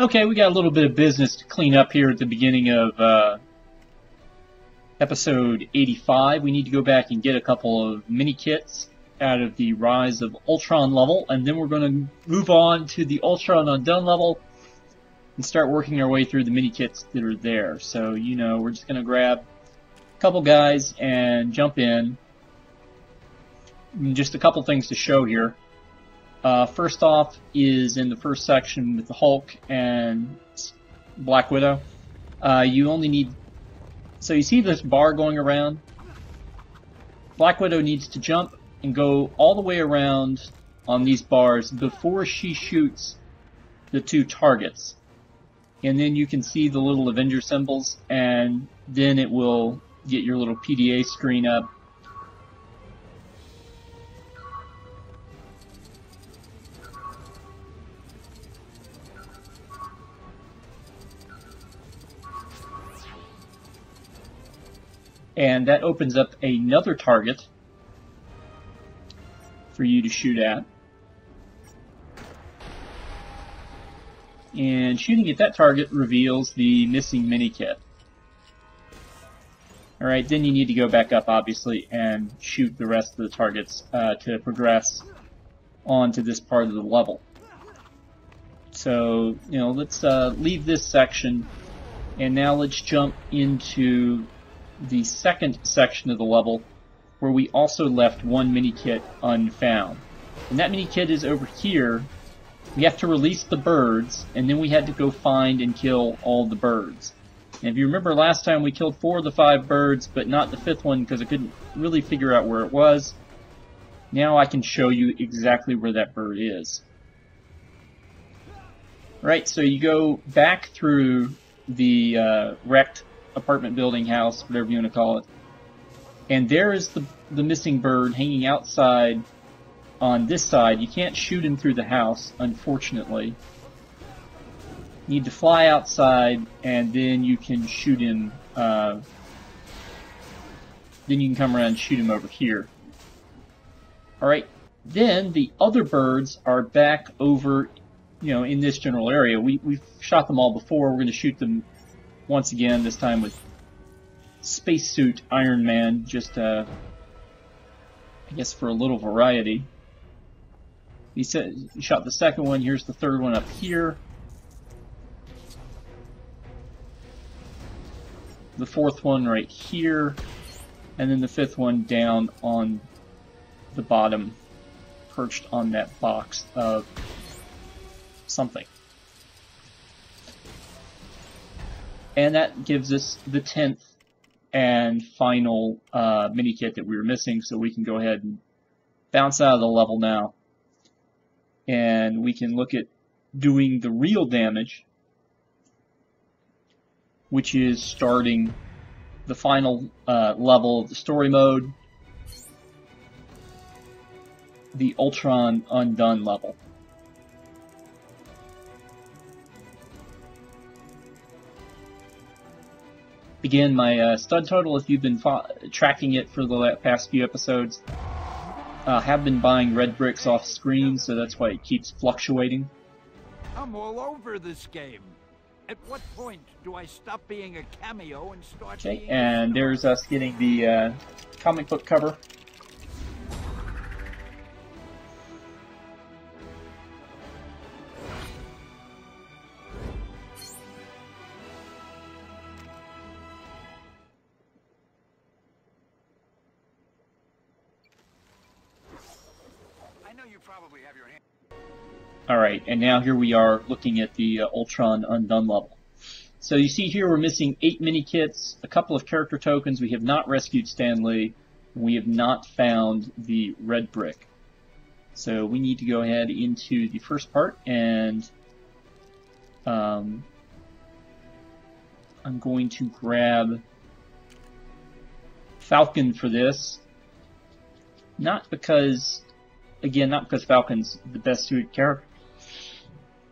Okay, we got a little bit of business to clean up here at the beginning of uh, episode 85. We need to go back and get a couple of mini kits out of the Rise of Ultron level, and then we're going to move on to the Ultron Undone level and start working our way through the mini kits that are there. So, you know, we're just going to grab a couple guys and jump in. Just a couple things to show here. Uh, first off is in the first section with the Hulk and Black Widow. Uh, you only need. So you see this bar going around? Black Widow needs to jump and go all the way around on these bars before she shoots the two targets. And then you can see the little Avenger symbols, and then it will get your little PDA screen up. And that opens up another target for you to shoot at. And shooting at that target reveals the missing mini kit. Alright, then you need to go back up, obviously, and shoot the rest of the targets uh, to progress onto this part of the level. So, you know, let's uh, leave this section, and now let's jump into the second section of the level, where we also left one mini kit unfound. And that mini kit is over here. We have to release the birds, and then we had to go find and kill all the birds. And if you remember last time we killed four of the five birds, but not the fifth one because I couldn't really figure out where it was. Now I can show you exactly where that bird is. Right, so you go back through the uh, wrecked apartment building house, whatever you want to call it, and there is the, the missing bird hanging outside on this side. You can't shoot him through the house, unfortunately. You need to fly outside, and then you can shoot him. Uh, then you can come around and shoot him over here. Alright, then the other birds are back over, you know, in this general area. We, we've shot them all before. We're going to shoot them once again, this time with spacesuit Iron Man, just uh, I guess for a little variety. He said he shot the second one. Here's the third one up here. The fourth one right here, and then the fifth one down on the bottom, perched on that box of something. And that gives us the 10th and final uh, mini kit that we were missing, so we can go ahead and bounce out of the level now. And we can look at doing the real damage, which is starting the final uh, level of the story mode, the Ultron Undone level. Again, my uh, stud total, if you've been tracking it for the past few episodes, uh, have been buying red bricks off screen, so that's why it keeps fluctuating. I'm all over this game. At what point do I stop being a cameo and start Okay, and there's us getting the uh, comic book cover. And now here we are looking at the uh, Ultron Undone level. So you see here we're missing 8 mini kits, a couple of character tokens, we have not rescued Stan Lee. We have not found the red brick. So we need to go ahead into the first part and um, I'm going to grab Falcon for this. Not because, again, not because Falcon's the best suited character,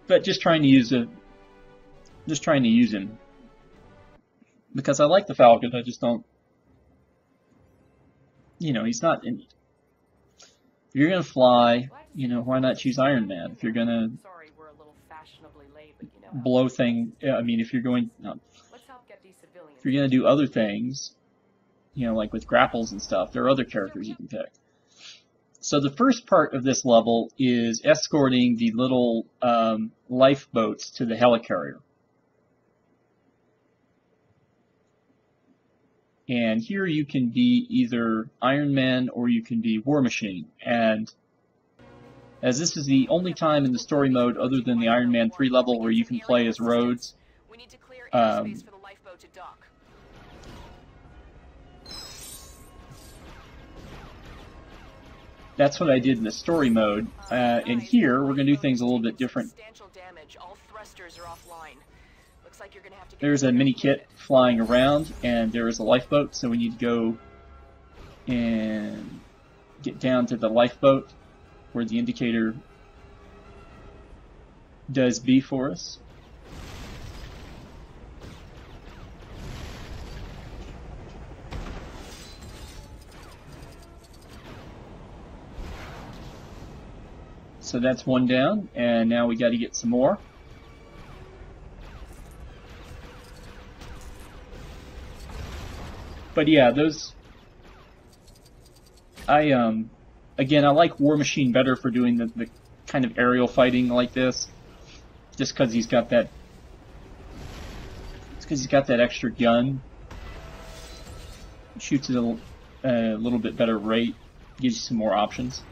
but just trying to use a, just trying to use him because I like the Falcon. I just don't, you know, he's not. In, if you're gonna fly, you know, why not choose Iron Man? If you're gonna, sorry we're a little fashionably late. you know. blow thing. I mean, if you're going, no, Let's help get these civilians. if you're gonna do other things, you know, like with grapples and stuff, there are other characters you can pick. So the first part of this level is escorting the little um, lifeboats to the helicarrier. And here you can be either Iron Man or you can be War Machine. And as this is the only time in the story mode other than the Iron Man 3 level where you can play as Rhodes, We need to clear Um, that's what I did in the story mode. Uh, and here, we're going to do things a little bit different. Substantial damage. All thrusters are offline. Looks like you're gonna have to. get There's a mini kit flying around, and there is a lifeboat, so we need to go and get down to the lifeboat where the indicator does B for us. So that's one down, and now we got to get some more. But yeah, those. I um, again, I like War Machine better for doing the, the kind of aerial fighting like this, just because he's got that. It's because he's got that extra gun. Shoots at a, a little bit better rate, gives you some more options.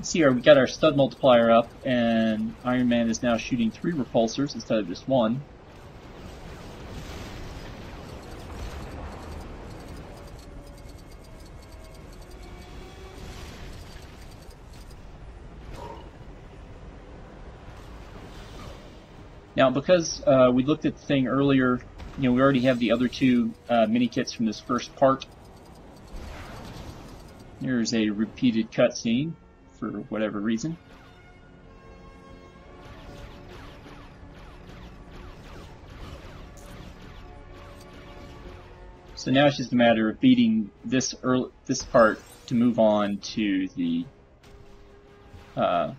See here, we got our stud multiplier up, and Iron Man is now shooting three repulsors instead of just one. Now, because uh, we looked at the thing earlier, you know, we already have the other two uh, mini kits from this first part. Here's a repeated cutscene for whatever reason. So now it's just a matter of beating this early, this part to move on to the uh,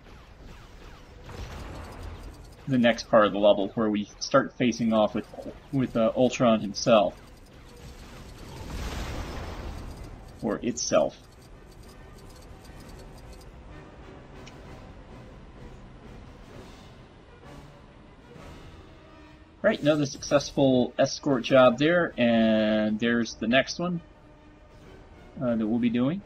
the next part of the level where we start facing off with with uh, Ultron himself or itself. Right, another successful escort job there, and there's the next one uh, that we'll be doing.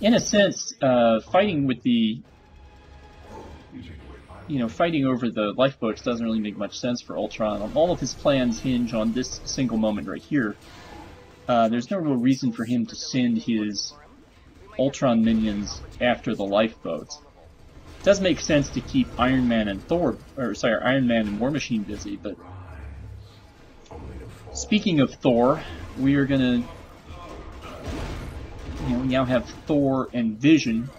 In a sense, uh, fighting with the, you know, fighting over the lifeboats doesn't really make much sense for Ultron. All of his plans hinge on this single moment right here. Uh, there's no real reason for him to send his Ultron minions after the lifeboats. It does make sense to keep Iron Man and Thor, or sorry, Iron Man and War Machine busy, but speaking of Thor, we are gonna, you know, we now have Thor and Vision,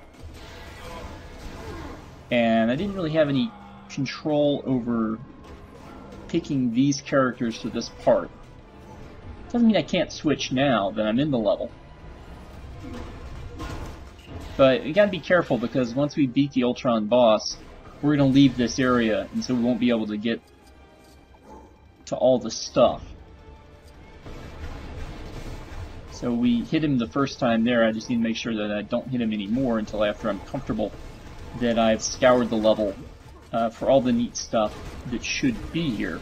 and I didn't really have any control over picking these characters for this part. Doesn't mean I can't switch now that I'm in the level. But you gotta be careful because once we beat the Ultron boss, we're gonna leave this area, and so we won't be able to get to all the stuff. So we hit him the first time there, I just need to make sure that I don't hit him anymore until after I'm comfortable that I've scoured the level uh, for all the neat stuff that should be here.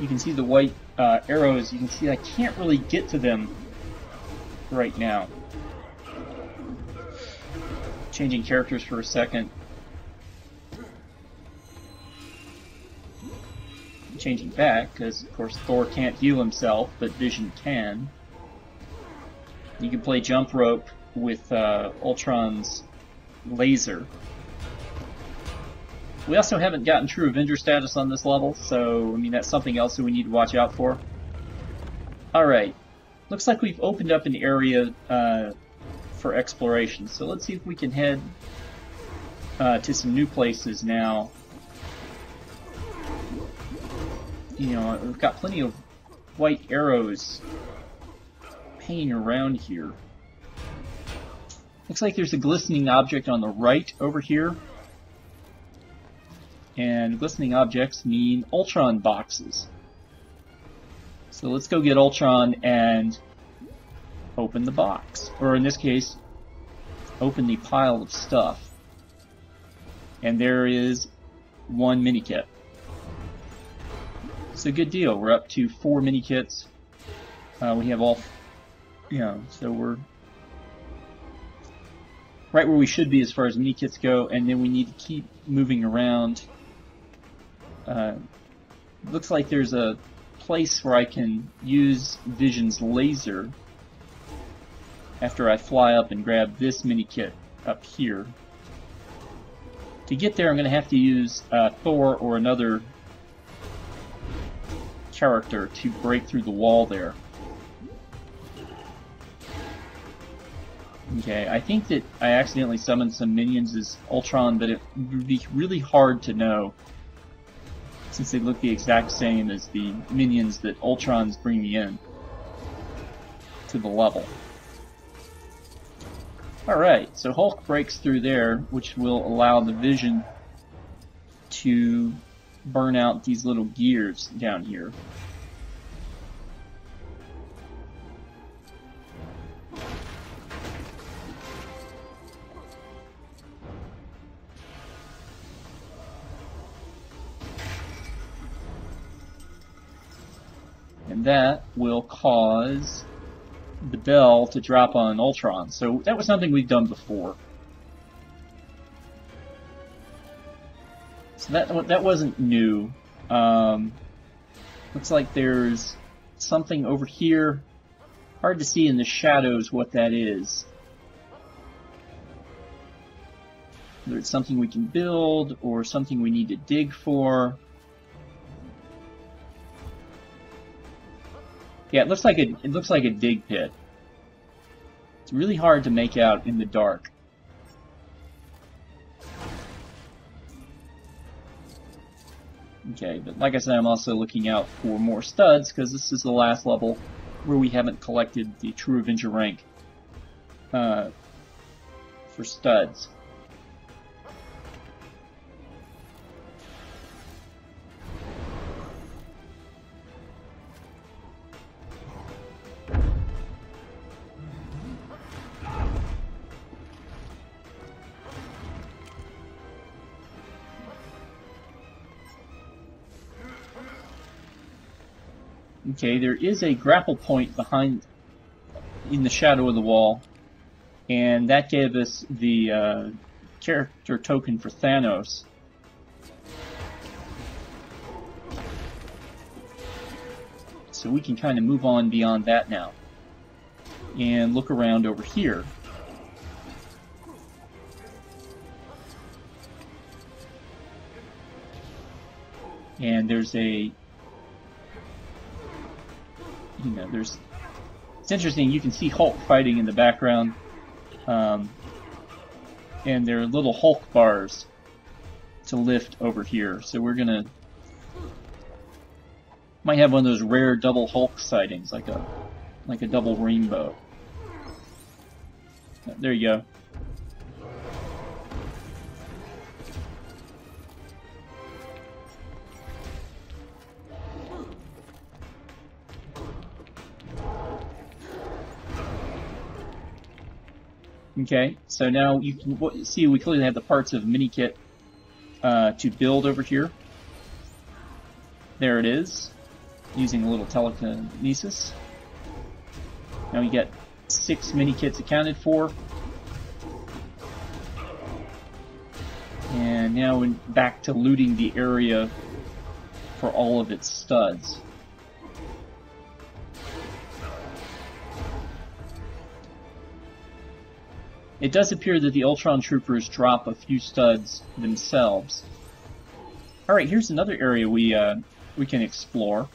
You can see the white uh, arrows. You can see I can't really get to them right now. Changing characters for a second. Changing back, because of course Thor can't heal himself, but Vision can. You can play jump rope with uh, Ultron's laser. We also haven't gotten true Avenger status on this level, so I mean that's something else that we need to watch out for. Alright, looks like we've opened up an area uh, for exploration. So let's see if we can head uh, to some new places now. You know, we've got plenty of white arrows hanging around here. Looks like there's a glistening object on the right over here. And glistening objects mean Ultron boxes. So let's go get Ultron and open the box. Or in this case, open the pile of stuff. And there is one mini kit. It's a good deal. We're up to four mini kits. Uh, we have all, you know, so we're right where we should be as far as mini kits go, and then we need to keep moving around. Uh, looks like there's a place where I can use Vision's laser after I fly up and grab this mini kit up here. To get there, I'm going to have to use uh, Thor or another character to break through the wall there. Okay, I think that I accidentally summoned some minions as Ultron, but it would be really hard to know since they look the exact same as the minions that Ultron's bringing in to the level. Alright, so Hulk breaks through there, which will allow the Vision to burn out these little gears down here. That will cause the bell to drop on Ultron. So that was something we've done before. So that that wasn't new. Um, looks like there's something over here. Hard to see in the shadows what that is. Whether it's something we can build or something we need to dig for. Yeah, it looks like a it looks like a dig pit. It's really hard to make out in the dark. Okay, but like I said, I'm also looking out for more studs because this is the last level where we haven't collected the True Avenger rank uh, for studs. Okay, there is a grapple point behind, in the shadow of the wall, and that gave us the uh, character token for Thanos. So we can kind of move on beyond that now, and look around over here. And there's a you know, there's it's interesting. You can see Hulk fighting in the background, um, and there are little Hulk bars to lift over here. So we're gonna might have one of those rare double Hulk sightings, like a like a double rainbow. There you go. Okay, so now you can see we clearly have the parts of mini kit uh, to build over here. There it is, using a little telekinesis. Now we get six mini kits accounted for. And now we're back to looting the area for all of its studs. It does appear that the Ultron Troopers drop a few studs themselves. Alright, here's another area we, uh, we can explore.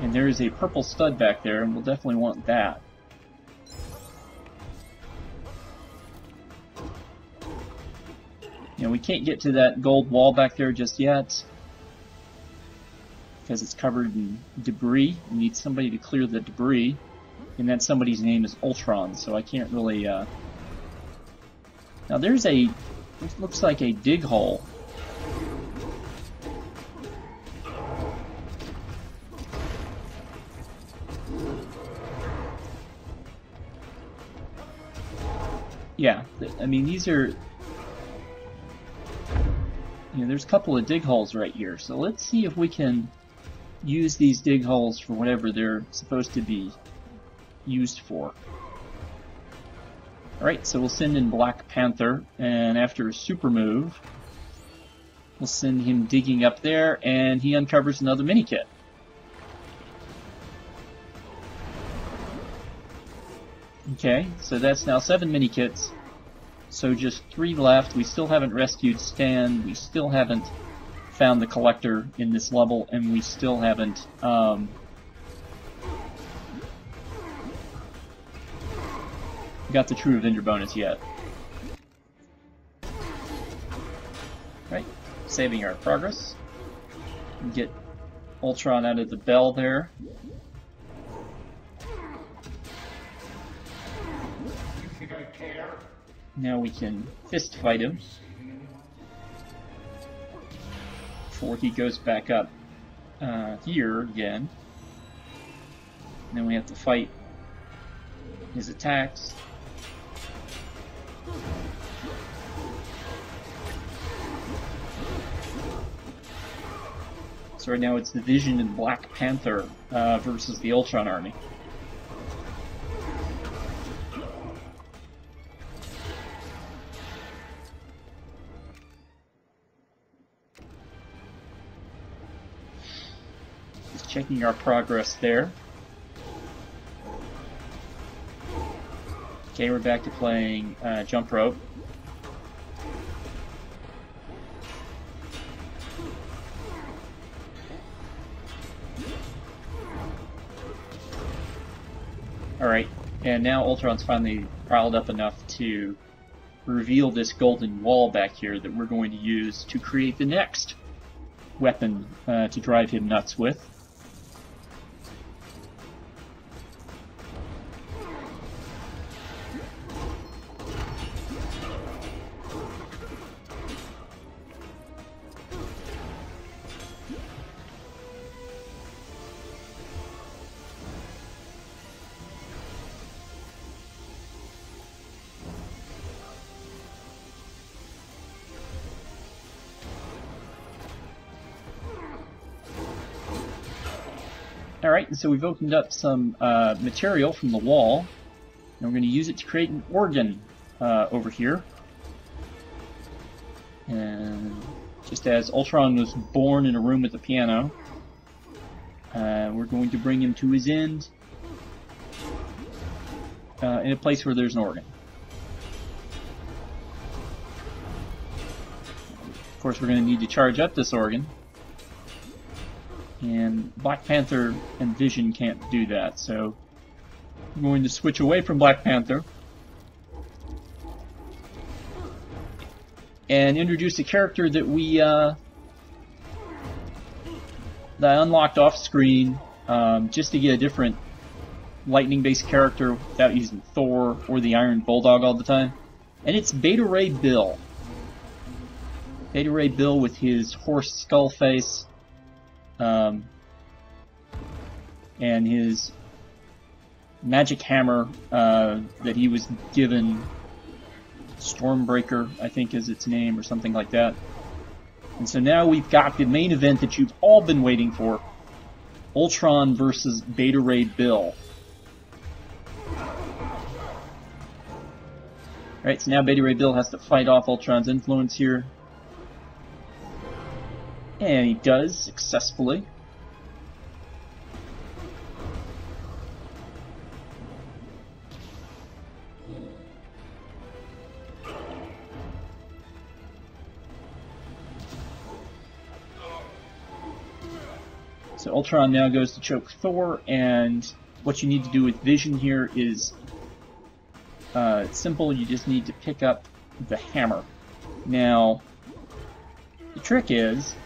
And there is a purple stud back there, and we'll definitely want that. Know, we can't get to that gold wall back there just yet because it's covered in debris. We need somebody to clear the debris, and that somebody's name is Ultron, so I can't really... Uh... Now there's a... Looks like a dig hole. Yeah, I mean, these are there's a couple of dig holes right here. So let's see if we can use these dig holes for whatever they're supposed to be used for. Alright, so we'll send in Black Panther, and after a super move, we'll send him digging up there, and he uncovers another mini kit. Okay, so that's now seven mini kits. So just three left. We still haven't rescued Stan. We still haven't found the collector in this level, and we still haven't um, got the True Avenger bonus yet. Right, saving our progress. Get Ultron out of the bell there. Now we can fist fight him. Before he goes back up uh, here again. And then we have to fight his attacks. So right now it's the Vision and Black Panther uh, versus the Ultron army. Checking our progress there. Okay, we're back to playing uh, jump rope. Alright, and now Ultron's finally riled up enough to reveal this golden wall back here that we're going to use to create the next weapon uh, to drive him nuts with. Alright, so we've opened up some uh, material from the wall, and we're going to use it to create an organ uh, over here. And just as Ultron was born in a room with a piano, uh, we're going to bring him to his end uh, in a place where there's an organ. Of course, we're going to need to charge up this organ. And Black Panther and Vision can't do that, so I'm going to switch away from Black Panther and introduce a character that we uh, that I unlocked off screen um, just to get a different lightning-based character without using Thor or the Iron Bulldog all the time, and it's Beta Ray Bill. Beta Ray Bill with his horse skull face um, and his magic hammer uh, that he was given, Stormbreaker, I think is its name, or something like that. And so now we've got the main event that you've all been waiting for Ultron versus Beta Ray Bill. Right, so now Beta Ray Bill has to fight off Ultron's influence here. And he does successfully. So Ultron now goes to choke Thor, and what you need to do with Vision here is uh, simple. You just need to pick up the hammer. Now, the trick is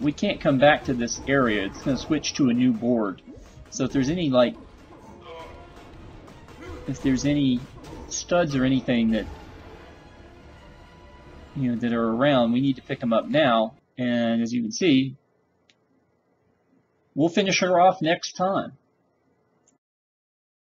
we can't come back to this area. It's going to switch to a new board. So if there's any like if there's any studs or anything that you know that are around, we need to pick them up now. And as you can see, we'll finish her off next time.